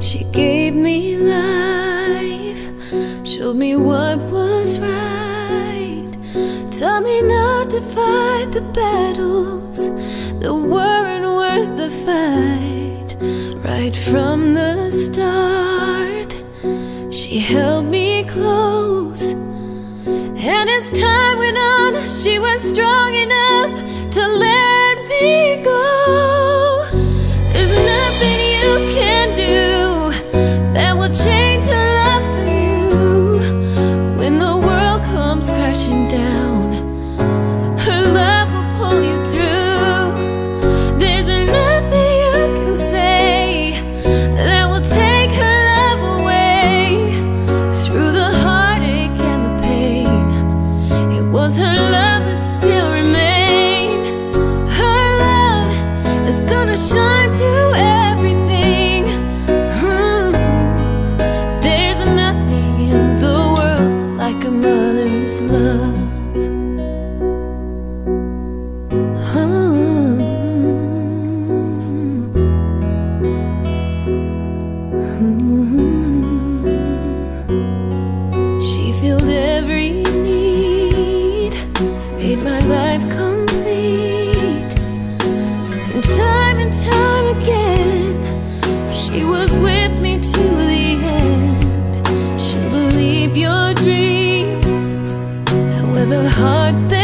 She gave me life, showed me what was right, taught me not to fight the battles that weren't worth the fight. Right from the start, she held me close, and as time went on, she was strong enough life complete. And time and time again, she was with me to the end. She'll believe your dreams, however hard they